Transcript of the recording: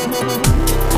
Oh,